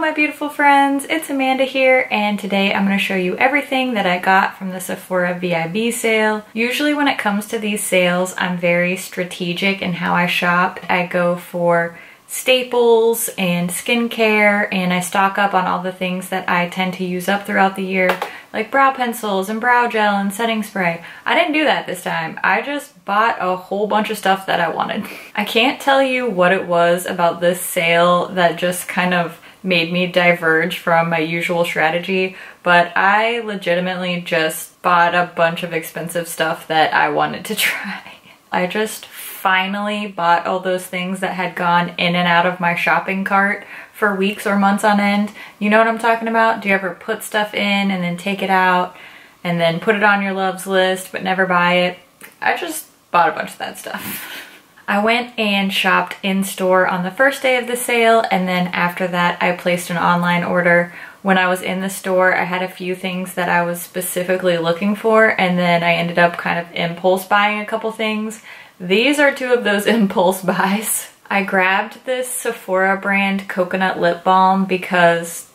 My beautiful friends, it's Amanda here and today I'm going to show you everything that I got from the Sephora VIB sale. Usually when it comes to these sales I'm very strategic in how I shop. I go for staples and skincare and I stock up on all the things that I tend to use up throughout the year like brow pencils and brow gel and setting spray. I didn't do that this time. I just bought a whole bunch of stuff that I wanted. I can't tell you what it was about this sale that just kind of made me diverge from my usual strategy, but I legitimately just bought a bunch of expensive stuff that I wanted to try. I just finally bought all those things that had gone in and out of my shopping cart for weeks or months on end. You know what I'm talking about? Do you ever put stuff in and then take it out and then put it on your loves list but never buy it? I just bought a bunch of that stuff. I went and shopped in store on the first day of the sale and then after that I placed an online order. When I was in the store I had a few things that I was specifically looking for and then I ended up kind of impulse buying a couple things. These are two of those impulse buys. I grabbed this Sephora brand coconut lip balm because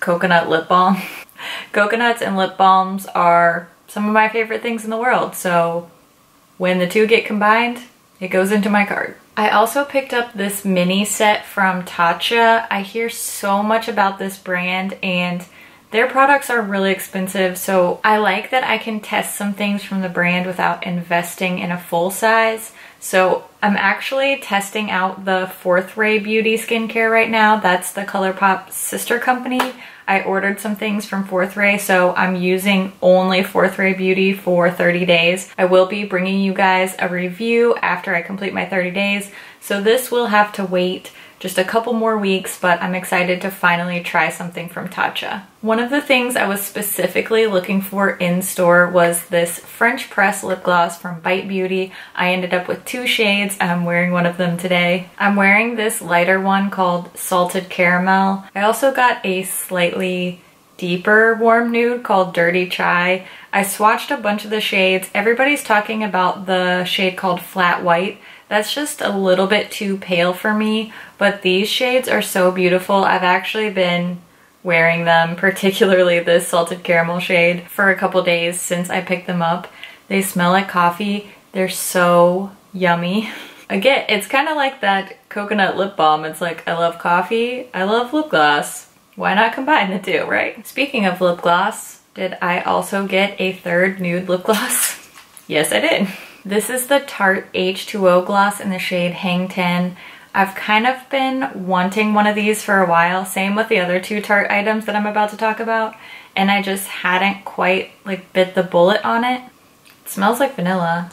coconut lip balm. Coconuts and lip balms are some of my favorite things in the world so when the two get combined it goes into my cart. I also picked up this mini set from Tatcha. I hear so much about this brand and their products are really expensive, so I like that I can test some things from the brand without investing in a full size. So I'm actually testing out the Fourth Ray Beauty skincare right now. That's the ColourPop sister company. I ordered some things from Fourth Ray, so I'm using only Fourth Ray Beauty for 30 days. I will be bringing you guys a review after I complete my 30 days, so this will have to wait just a couple more weeks, but I'm excited to finally try something from Tatcha. One of the things I was specifically looking for in store was this French press lip gloss from Bite Beauty. I ended up with two shades. and I'm wearing one of them today. I'm wearing this lighter one called Salted Caramel. I also got a slightly deeper warm nude called Dirty Chai. I swatched a bunch of the shades. Everybody's talking about the shade called Flat White. That's just a little bit too pale for me, but these shades are so beautiful. I've actually been wearing them, particularly this salted caramel shade, for a couple days since I picked them up. They smell like coffee. They're so yummy. Again, it's kind of like that coconut lip balm. It's like, I love coffee, I love lip gloss. Why not combine the two, right? Speaking of lip gloss, did I also get a third nude lip gloss? yes, I did. This is the Tarte H2O gloss in the shade Hang 10. I've kind of been wanting one of these for a while, same with the other two Tarte items that I'm about to talk about, and I just hadn't quite like bit the bullet on it. It smells like vanilla.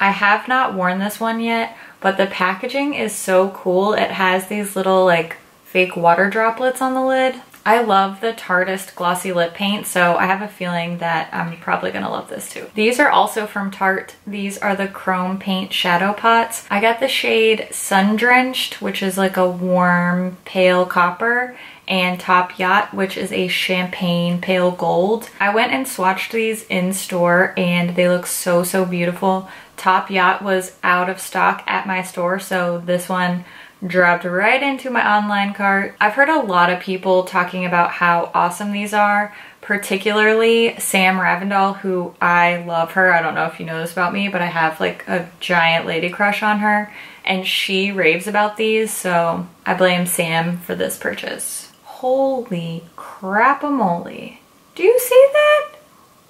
I have not worn this one yet, but the packaging is so cool. It has these little like fake water droplets on the lid. I love the Tarteist Glossy Lip Paint, so I have a feeling that I'm probably gonna love this too. These are also from Tarte. These are the Chrome Paint Shadow Pots. I got the shade Sundrenched, which is like a warm pale copper, and Top Yacht, which is a champagne pale gold. I went and swatched these in store and they look so, so beautiful. Top Yacht was out of stock at my store, so this one dropped right into my online cart. I've heard a lot of people talking about how awesome these are, particularly Sam Ravndal, who I love her. I don't know if you know this about me, but I have like a giant lady crush on her and she raves about these, so I blame Sam for this purchase. Holy crap-a-moly. Do you see that?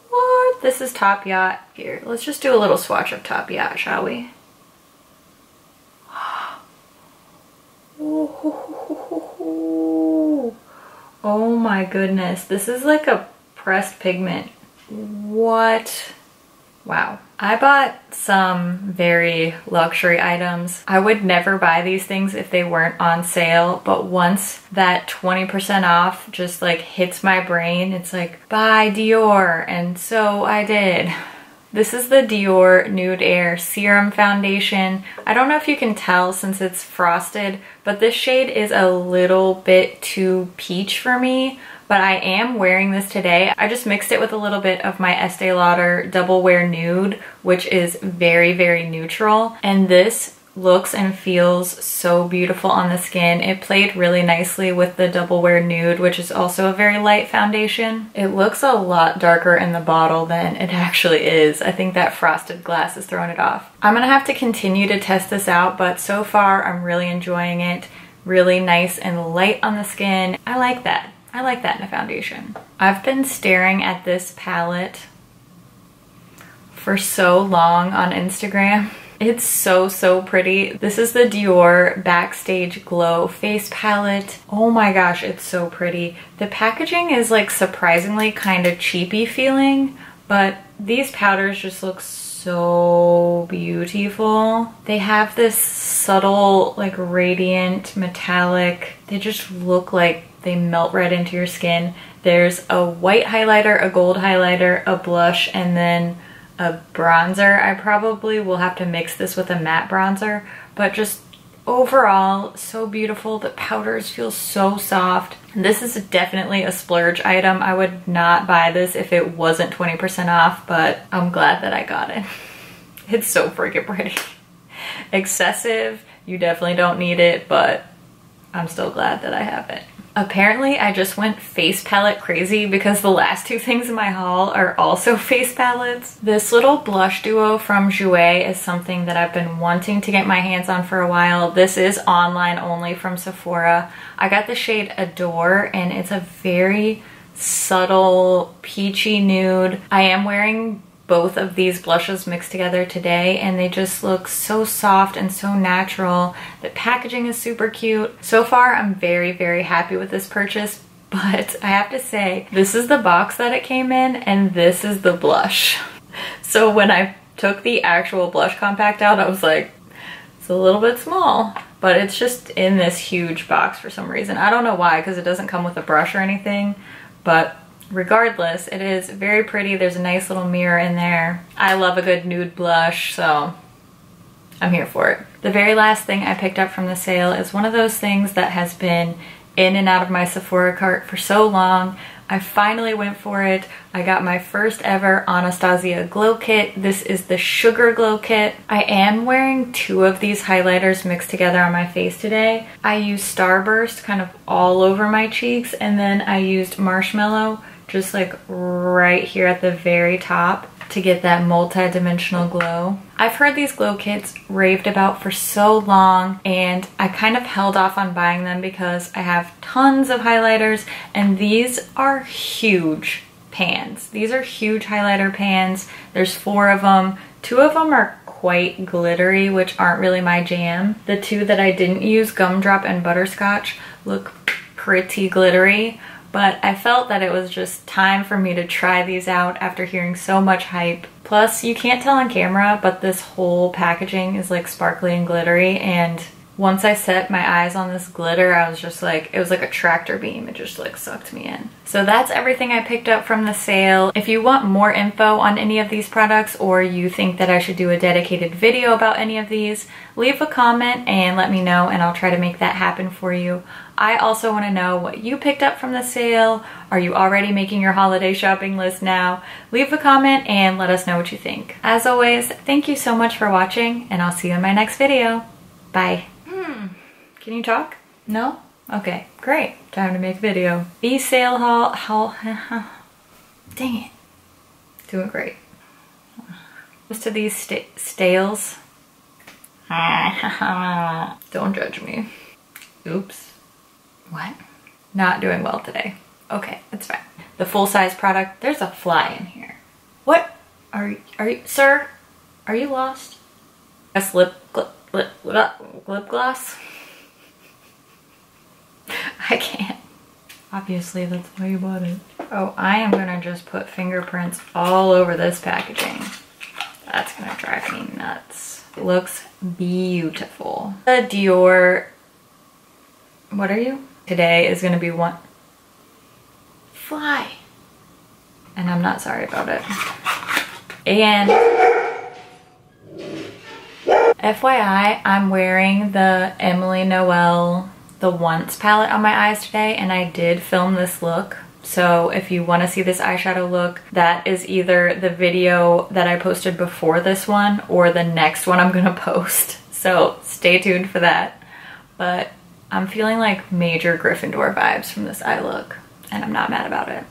What? This is Top Yacht. Here, let's just do a little swatch of Top Yacht, shall we? Oh my goodness. This is like a pressed pigment. What? Wow. I bought some very luxury items. I would never buy these things if they weren't on sale, but once that 20% off just like hits my brain, it's like, buy Dior, and so I did. This is the Dior Nude Air Serum Foundation. I don't know if you can tell since it's frosted, but this shade is a little bit too peach for me, but I am wearing this today. I just mixed it with a little bit of my Estee Lauder Double Wear Nude, which is very, very neutral. And this looks and feels so beautiful on the skin. It played really nicely with the Double Wear Nude, which is also a very light foundation. It looks a lot darker in the bottle than it actually is. I think that frosted glass is throwing it off. I'm gonna have to continue to test this out, but so far I'm really enjoying it. Really nice and light on the skin. I like that. I like that in a foundation. I've been staring at this palette for so long on Instagram. It's so, so pretty. This is the Dior Backstage Glow Face Palette. Oh my gosh, it's so pretty. The packaging is like surprisingly kind of cheapy feeling, but these powders just look so beautiful. They have this subtle, like radiant, metallic, they just look like they melt right into your skin. There's a white highlighter, a gold highlighter, a blush, and then a bronzer. I probably will have to mix this with a matte bronzer, but just overall so beautiful. The powders feel so soft. This is definitely a splurge item. I would not buy this if it wasn't 20% off, but I'm glad that I got it. It's so freaking pretty. Excessive, you definitely don't need it, but I'm still glad that I have it. Apparently I just went face palette crazy because the last two things in my haul are also face palettes. This little blush duo from Jouer is something that I've been wanting to get my hands on for a while. This is online only from Sephora. I got the shade Adore and it's a very subtle peachy nude. I am wearing both of these blushes mixed together today and they just look so soft and so natural. The packaging is super cute. So far, I'm very, very happy with this purchase, but I have to say, this is the box that it came in and this is the blush. So when I took the actual blush compact out, I was like, it's a little bit small, but it's just in this huge box for some reason. I don't know why, because it doesn't come with a brush or anything, but regardless, it is very pretty. There's a nice little mirror in there. I love a good nude blush, so I'm here for it. The very last thing I picked up from the sale is one of those things that has been in and out of my Sephora cart for so long. I finally went for it. I got my first ever Anastasia Glow Kit. This is the Sugar Glow Kit. I am wearing two of these highlighters mixed together on my face today. I used Starburst kind of all over my cheeks and then I used Marshmallow just like right here at the very top to get that multi-dimensional glow. I've heard these glow kits raved about for so long and I kind of held off on buying them because I have tons of highlighters and these are huge pans. These are huge highlighter pans. There's four of them. Two of them are quite glittery, which aren't really my jam. The two that I didn't use, Gumdrop and Butterscotch, look pretty glittery but I felt that it was just time for me to try these out after hearing so much hype. Plus, you can't tell on camera, but this whole packaging is like sparkly and glittery and once I set my eyes on this glitter, I was just like, it was like a tractor beam. It just like sucked me in. So that's everything I picked up from the sale. If you want more info on any of these products or you think that I should do a dedicated video about any of these, leave a comment and let me know and I'll try to make that happen for you. I also want to know what you picked up from the sale. Are you already making your holiday shopping list now? Leave a comment and let us know what you think. As always, thank you so much for watching and I'll see you in my next video. Bye. Can you talk? No? Okay, great. Time to make a video. B sale haul, haul, dang it. Doing great. Just to these st stales. Don't judge me. Oops. What? Not doing well today. Okay, that's fine. The full-size product, there's a fly in here. What? Are, are you, sir? Are you lost? A slip lip, lip, lip, lip gloss? I can't. Obviously, that's why you bought it. Oh, I am gonna just put fingerprints all over this packaging. That's gonna drive me nuts. It looks beautiful. The Dior, what are you? Today is gonna be one, fly. And I'm not sorry about it. And FYI, I'm wearing the Emily Noel the Wants palette on my eyes today and I did film this look. So if you want to see this eyeshadow look, that is either the video that I posted before this one or the next one I'm going to post. So stay tuned for that. But I'm feeling like major Gryffindor vibes from this eye look and I'm not mad about it.